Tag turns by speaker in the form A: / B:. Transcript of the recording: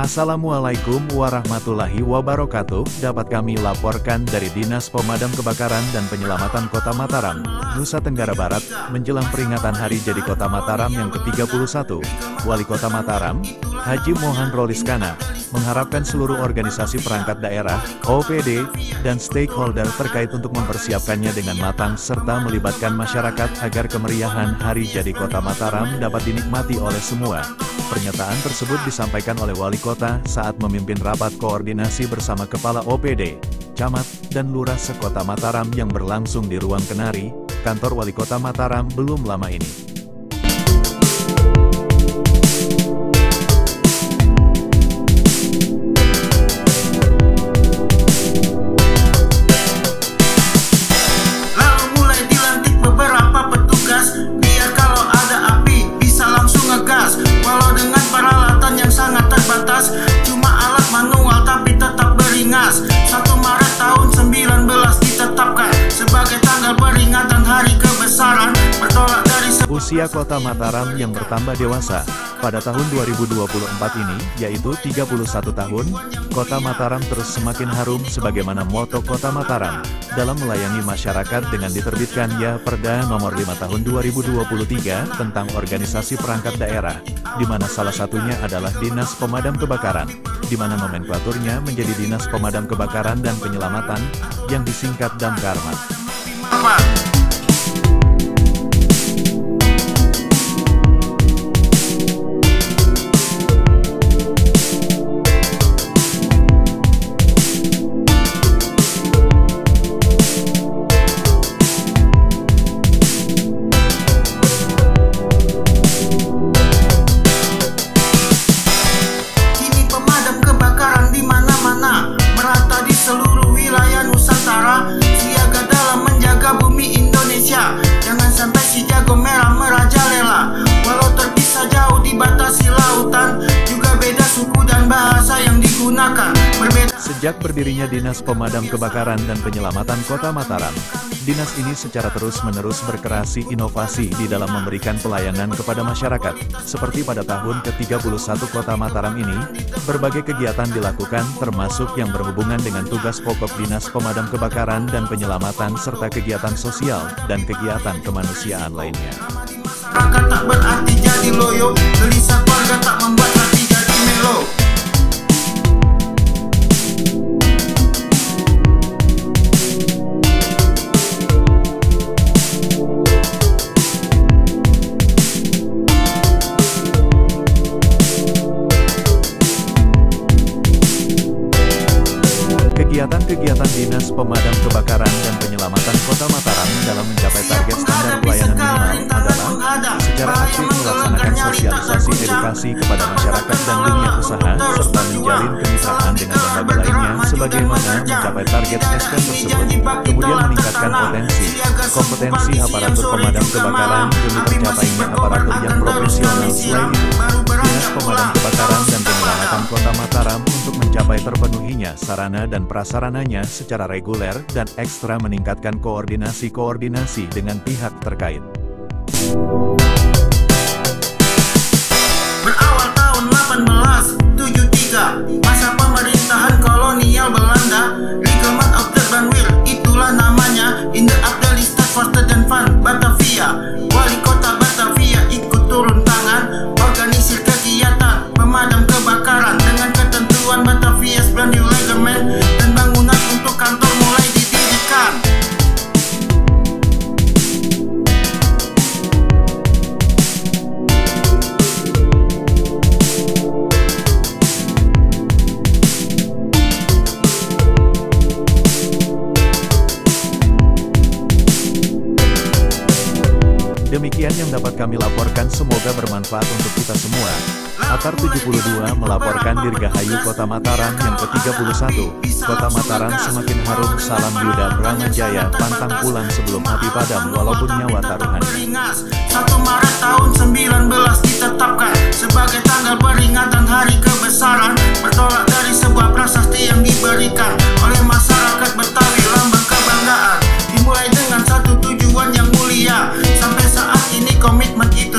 A: Assalamualaikum warahmatullahi wabarakatuh. Dapat kami laporkan dari Dinas Pemadam Kebakaran dan Penyelamatan Kota Mataram, Nusa Tenggara Barat, menjelang peringatan Hari Jadi Kota Mataram yang ke-31. Wali Kota Mataram, Haji Mohan Roliskana, mengharapkan seluruh organisasi perangkat daerah, OPD, dan stakeholder terkait untuk mempersiapkannya dengan matang serta melibatkan masyarakat agar kemeriahan Hari Jadi Kota Mataram dapat dinikmati oleh semua. Pernyataan tersebut disampaikan oleh Wali Kota saat memimpin rapat koordinasi bersama Kepala OPD, Camat, dan Lurah Sekota Mataram yang berlangsung di Ruang Kenari, kantor Wali Kota Mataram belum lama ini. Usia kota Mataram yang bertambah dewasa, pada tahun 2024 ini, yaitu 31 tahun, kota Mataram terus semakin harum sebagaimana moto kota Mataram, dalam melayani masyarakat dengan diterbitkannya Perda nomor 5 tahun 2023 tentang organisasi perangkat daerah, di mana salah satunya adalah Dinas Pemadam Kebakaran, di mana nomenklaturnya menjadi Dinas Pemadam Kebakaran dan Penyelamatan, yang disingkat Damkarmat. Sejak berdirinya Dinas Pemadam Kebakaran dan Penyelamatan Kota Mataram, dinas ini secara terus-menerus berkreasi inovasi di dalam memberikan pelayanan kepada masyarakat. Seperti pada tahun ke-31 Kota Mataram ini, berbagai kegiatan dilakukan termasuk yang berhubungan dengan tugas pokok Dinas Pemadam Kebakaran dan Penyelamatan serta kegiatan sosial dan kegiatan kemanusiaan lainnya. tak berarti jadi loyo, gelisah tak membuat Kegiatan-kegiatan Dinas Pemadam Kebakaran dan Penyelamatan Kota Mataram dalam mencapai target standar pelayanan minimal adalah secara aktif melaksanakan sosialisasi edukasi kepada masyarakat dan dunia usaha serta menjalin kemitraan dengan lembaga lainnya sebagaimana mencapai target SK tersebut, kemudian meningkatkan potensi, kompetensi aparatur pemadam kebakaran demi tercapainya aparatur yang profesional. selain itu. Dinas Pemadam Kebakaran dan Penyelamatan Kota Mataram untuk mencapai sarana dan prasarananya secara reguler dan ekstra meningkatkan koordinasi-koordinasi dengan pihak terkait. Demikian yang dapat kami laporkan semoga bermanfaat untuk kita semua. Atar 72 melaporkan Dirgahayu Kota Mataram yang ke-31. Kota Mataram semakin harum salam Yuda Bramajaya pantang pulang sebelum api padam walaupun nyawa taruhannya. 1 Maret tahun 19 commitment